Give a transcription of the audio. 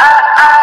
ah, ah.